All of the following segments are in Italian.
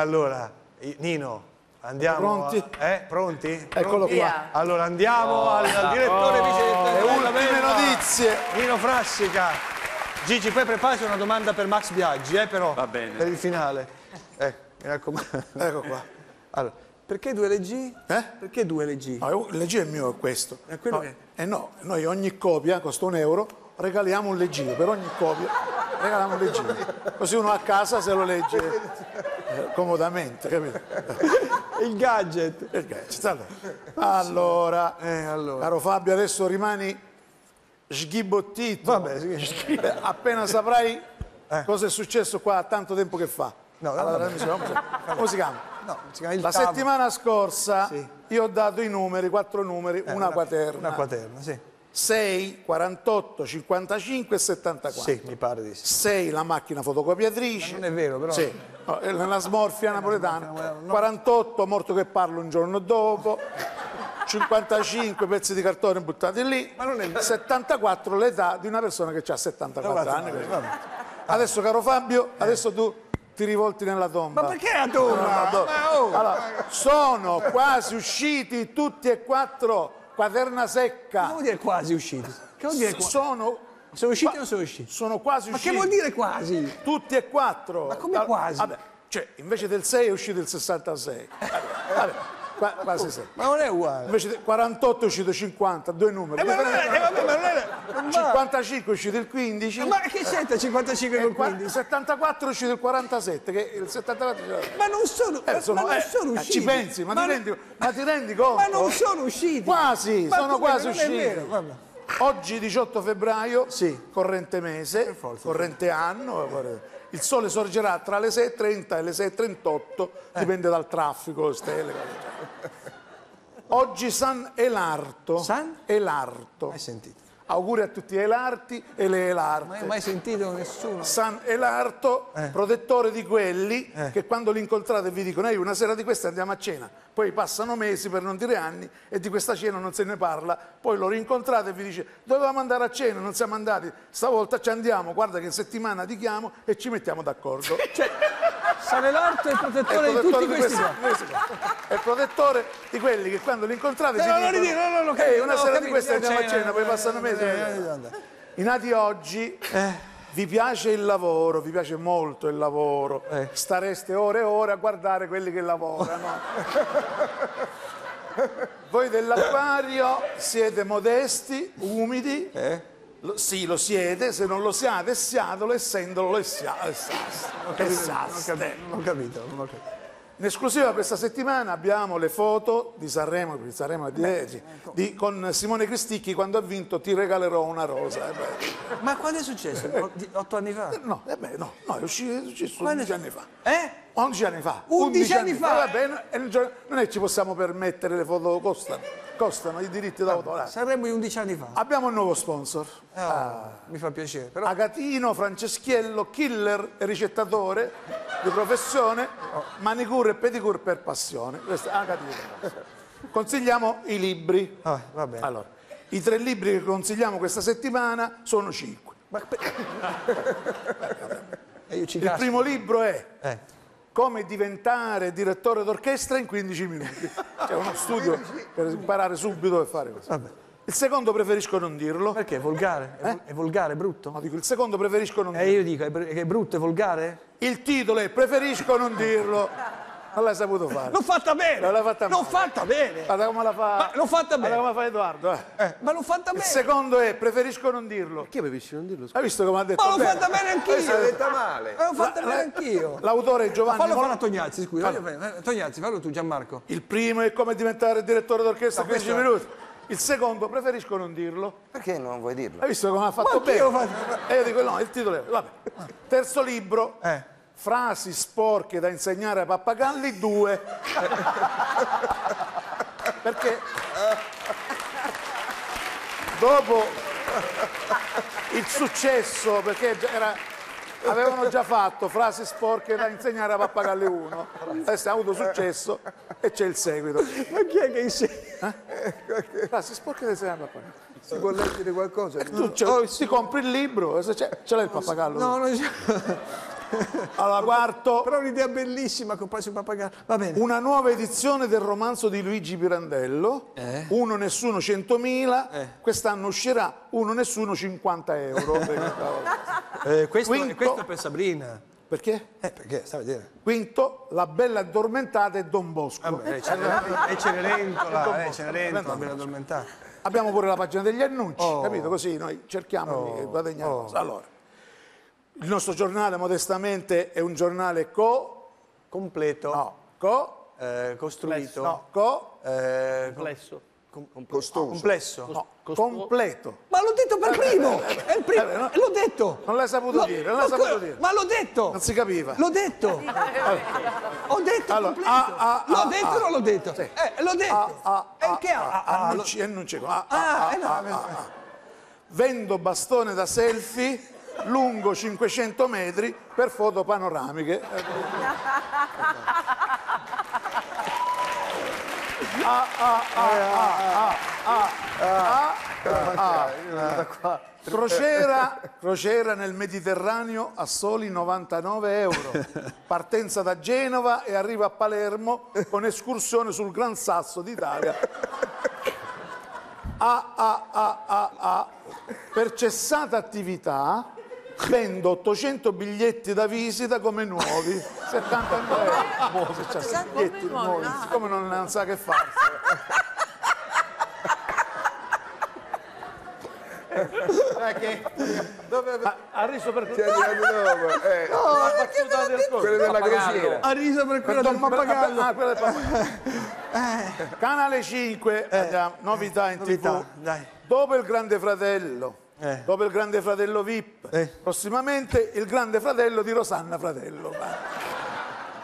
Allora, Nino, andiamo. Pronti? a- eh, pronti? Eccolo Pronti? qua. Allora andiamo al, al direttore vice Le ultime notizie. Nino Frassica. Gigi, poi preparati una domanda per Max Biaggi, eh, però. Va bene. Per il finale. Eh, mi raccomando. Ecco qua. Allora, perché due LG? Eh? Perché due LG? No, legge il mio è questo. È quello No, che- Eh no, noi ogni copia costa un euro, regaliamo un leggino. Per ogni copia regaliamo un leggino. Così uno a casa se lo legge eh, comodamente, capito? Il gadget. Il gadget, Allora, allora, Eh, allora. caro Fabio, adesso rimani sghibottito. Vabbè, sì. Eh, appena saprai cosa è successo qua tanto tempo che fa. No, no, allora, si chiama? Come si chiama? No, si chiama il La tavolo. settimana scorsa Sì. io ho dato i numeri, quattro numeri, Eh, una quaterna. Una quaterna, sì. 6, 48, 55 e 74. Sì, mi pare di sì. 6 la macchina fotocopiatrice. Ma non è vero, però. Sì, no, è nella smorfia napoletana. no. 48 morto che parlo un giorno dopo. 55 pezzi di cartone buttati lì. Ma non è vero. 74 l'età di una persona che ha 74 anni. Adesso caro Fabio, adesso tu ti rivolti nella tomba. Ma perché la tomba? Oh! Allora, sono quasi usciti tutti e quattro quaterna Che secca. vuol dire quasi usciti? Che vuol dire quasi? Sono, Sono usciti o non sono usciti? sono quasi Ma usciti. che vuol dire quasi? Tutti e quattro. Ma come quasi? Vabbè, cioè, invece del 6 è uscito il 66. Vabbè, vabbè, qua- quasi 6. Ma non è uguale. Invece del 48 è uscito 50, due numeri. Eh, ma non è, eh, vabbè, ma non è, non va. 55 è uscito il 15. Ma che c'entra 55 e con qua- 15? 74 è uscito il 47, che il 74 Ma non sono, Eh, sono- ma non eh, sono eh, usciti. Ci pensi, ma, ti, non- rendi, ma ti rendi conto? Ma non sono usciti. Quasi, Ma sono quasi usciti. vero. Oggi 18 febbraio, Sì. corrente mese, forza. corrente anno, il sole sorgerà tra le 6.30 e le 6.38, Eh. dipende dal traffico, stelle. Oggi San Elarto. San? Elarto. Mai sentito? Auguri a tutti Elarti e le Elarte. Mai, mai sentito nessuno? San Elarto, Eh. protettore di quelli che quando li incontrate vi dicono ehi una sera di questa andiamo a cena, poi passano mesi per non dire anni e di questa cena non se ne parla, poi lo rincontrate e vi dice dovevamo andare a cena, non siamo andati, stavolta ci andiamo, guarda che in settimana ti chiamo e ci mettiamo d'accordo. Cioè, Sale l'orto è il È il protettore di tutti protettore questi questi- questi. È il protettore di quelli che quando li incontrate No, vi no, dicono no, no, no, "Ehi, capito, una no, sera di capito, questa andiamo a cena, cena, poi eh, passano mesi. eh, eh, I nati oggi vi piace il lavoro, vi piace molto il lavoro, Eh. stareste ore e ore a guardare quelli che lavorano. Voi dell'acquario siete modesti, umidi, Eh? Lo- sì, lo siete, se non lo siate, siatelo, essendolo, lo siate. Non ho capito, non ho capito. capito. In esclusiva questa settimana abbiamo le foto di Sanremo, di Sanremo di, ecco. di- con Simone Cristicchi quando ha vinto Ti regalerò una rosa. Eh Ma quando è successo? Di- Otto anni fa? no, eh beh, no, no, è uscito, è uscito Quando- 11 anni fa. Eh? 11 anni fa. 11 anni fa? Eh, vabbè, no, il giorno- non è che ci possiamo permettere le foto costano, costano i diritti d'autore. Sanremo di 11 anni fa. Abbiamo un nuovo sponsor. Ah, Mi fa piacere. Però Agatino Franceschiello, killer e ricettatore di professione, manicure e pedicure per passione. Questo è Agatino. Consigliamo i libri. Ah, va bene. Allora, i tre libri che consigliamo questa settimana sono cinque. Ma E ci Il primo libro è Eh. Come diventare direttore d'orchestra in 15 minuti. C'è uno studio per imparare subito e fare così. Vabbè. Il secondo preferisco non dirlo. Perché? È volgare? È, vol- è volgare, è brutto? No, dico, il secondo preferisco non Eh, dirlo. io dico, è, br- è brutto, è volgare? Il titolo è Preferisco non dirlo. Non l'hai saputo fare. L'ho fatta bene! Non l'hai fatta L'ho fatta bene! Guarda come la fa. Ma l'ho fatta Guarda bene. come la fa Edoardo. eh. Eh, ma l'ho fatta Il bene! secondo è Preferisco non dirlo. Chi avevi non dirlo? Hai visto come ha detto? Ma l'ho fatta bene anch'io! L'hai detta male. Ma l'ho fatta bene anch'io! L'autore è Giovanni Fallo Mol- fare a Tognazzi, scusa. voglio bene. Eh, Tognazzi, fallo tu, Gianmarco. Il primo è come diventare direttore d'orchestra in No, 15 questo- minuti. Il secondo preferisco non dirlo. Perché non vuoi dirlo? Hai visto come ha fatto Ma bene? fatto- E io dico no, il titolo è. Vabbè. Terzo libro. Eh. Frasi sporche da insegnare ai pappagalli 2. Perché dopo il successo, perché era- avevano già fatto frasi sporche da insegnare ai pappagalli 1, adesso ha avuto successo e c'è il seguito. Ma chi è che insegna? Frasi sporche da insegnare ai pappagalli. Si può leggere qualcosa? Tu c'è- ti compri il libro, ce l'hai il pappagallo? No, non c'è. Allora, quarto, Però è un'idea bellissima, comprarsi un pappagallo. Va bene. una nuova edizione del romanzo di Luigi Pirandello. Uno nessuno 100.000. Eh. Quest'anno uscirà uno nessuno 50 euro. Eh, questo, Quinto. questo è per Sabrina. Perché? Eh, perché, stai a vedere. Quinto, la bella addormentata e Don Bosco. Vabbè, eh, Cenerentola, è Cenerentola, eh, Cenerentola, ben addormentata. Abbiamo pure la pagina degli annunci, Oh. capito? Così noi cerchiamo di guadagnare cosa. Allora, il nostro giornale modestamente è un giornale co... Completo, No, co... eh, costruito, No, co... eh, complesso. Costoso. complesso. No, completo. Ma l'ho detto per primo! È il primo! eh, no. L'ho detto! Non l'hai saputo L'ho- dire, non l'hai l'ho- saputo dire. Ma l'ho detto! Non si capiva. L'ho detto! Ho detto Allora, completo! ah, ah, l'ho ah, detto ah. o non l'ho detto? Sì. Eh, l'ho detto! Ah, ah, e ah, che ha? ah, Ah, ah, annunci, annunci. Ah, ah, Ah, ah, eh no, ah, eh, ah, ah. Vendo bastone da selfie lungo 500 metri per foto panoramiche. Crociera, crociera nel Mediterraneo a soli 99 euro. Partenza da Genova e arriva a Palermo con escursione sul Gran Sasso d'Italia. Ah, ah, ah, ah, ah. Per cessata attività vendo 800 biglietti da visita come nuovi. 79 euro. Sti biglietti nuovi, siccome non, non sa che farsi. Ha, ha riso per dopo. Eh, la battuta del quello della crociera. Ha riso per quello del pappagallo. Ah, quello del pappagallo. Canale 5, andiamo, novità in novità, tv. dai. Dopo il Grande Fratello, Eh. dopo il Grande Fratello VIP, Eh. prossimamente il Grande Fratello di Rosanna Fratello,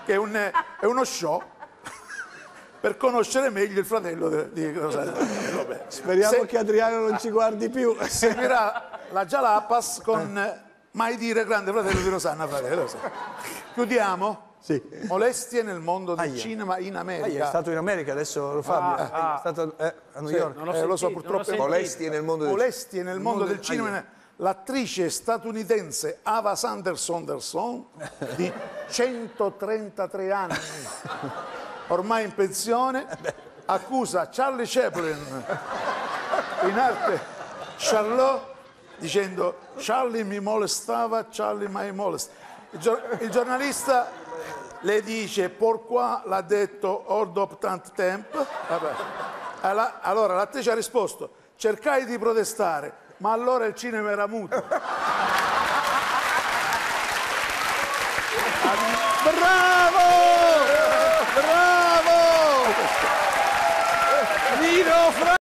che è, un- è uno show per conoscere meglio il fratello di Rosanna. Beh, Speriamo se- che Adriano non ci guardi più. seguirà la Jalapas con eh, Mai dire Grande Fratello di Rosanna Fratello. Chiudiamo? Sì. Molestie nel mondo del Aia. cinema in Ah, America. è stato in America, adesso lo fa. è stato eh, a New York. Non l'ho Eh, lo so, purtroppo. Molestie nel mondo del... molestie nel mondo del del- cinema. L'attrice statunitense Ava Sanderson Anderson, di 133 anni, ormai in pensione, accusa Charlie Chaplin, in arte Charlot, dicendo Charlie mi molestava, Charlie mi molesta. Il, gio- il giornalista le dice pourquoi l'ha detto hors of tant temp? Alla- Allora l'attrice ha risposto cercai di protestare, ma allora il cinema era muto. Bravo! Bravo! Vino Fra-